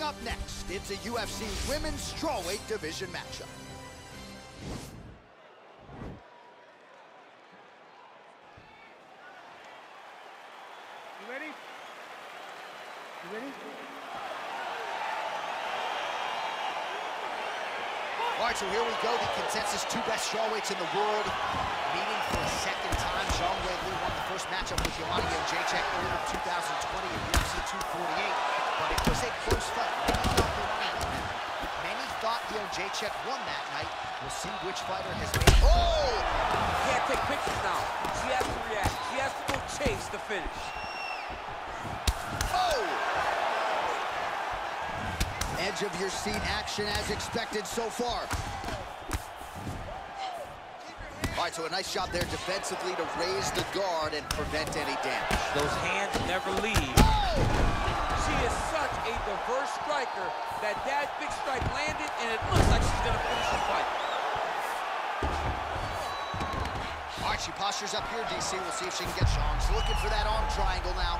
Coming up next, it's a UFC Women's Strawweight Division matchup. You ready? You ready? All right, so here we go. The consensus two best strawweights in the world meeting for a second time. Zhang Weili won the first matchup with Jędrzejczyk earlier in 2020 at UFC 248, but it was a close fight. Many thought Joanna won that. Many thought Jędrzejczyk won that night. We'll see which fighter has made. Oh! Can't take pictures now. She has to react. She has to go chase the finish. Oh! Edge of your seat action as expected so far. Right, so a nice job there defensively to raise the guard and prevent any damage. Those hands never leave. She is such a diverse striker that that big strike landed, and it looks like she's gonna finish the fight. All right, she postures up here, DC. We'll see if she can get Zhang's looking for that arm triangle now.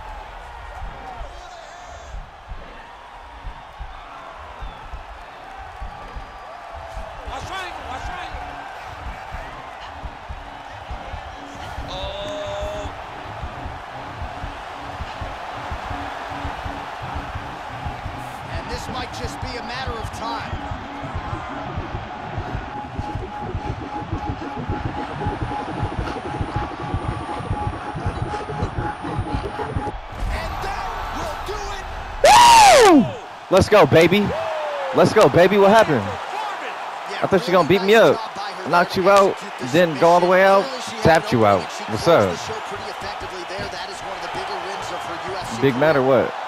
This might just be a matter of time. And that will do it. Woo! Let's go, baby. Let's go, baby. What happened? I thought she really gonna beat me up. Knocked you out, then go all the way out. Tapped you out. What's up? Big matter pretty effectively there. That is one of the bigger wins of her UFC Big career. matter what? All right, let's check out some of the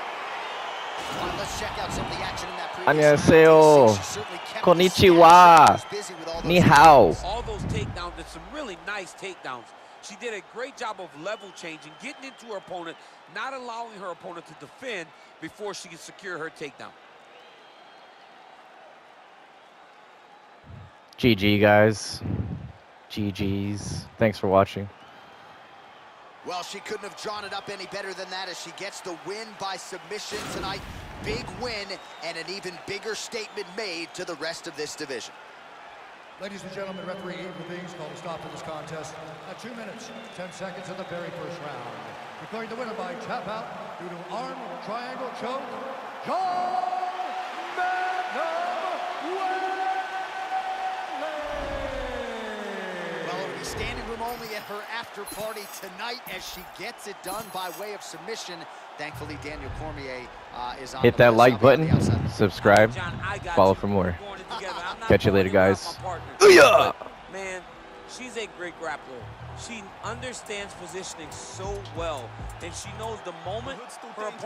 action in that previous 안녕하세요. round. She certainly kept the Konnichiwa. stand. She was busy with all those Ni hao. all those takedowns and some really nice takedowns. She did a great job of level changing, getting into her opponent, not allowing her opponent to defend before she can secure her takedown. GG, guys. GG's. Thanks for watching. Well, she couldn't have drawn it up any better than that as she gets the win by submission tonight. Big win and an even bigger statement made to the rest of this division. Ladies and gentlemen, referee Eve Levines called a stop to this contest at 2 minutes, 10 seconds of the very first round. Declaring the winner by tap out due to arm triangle choke, Zhang Weili, it'll be standing room only at her after party tonight as she gets it done by way of submission. Thankfully, Daniel Cormier uh, is on Hit that like I'll be on the button, subscribe, John, I got follow you. for more. We're going it together. I'm not Catch you later, guys. without my partner. Booyah! Man, she's a great grappler. She understands positioning so well, and she knows the moment her opponent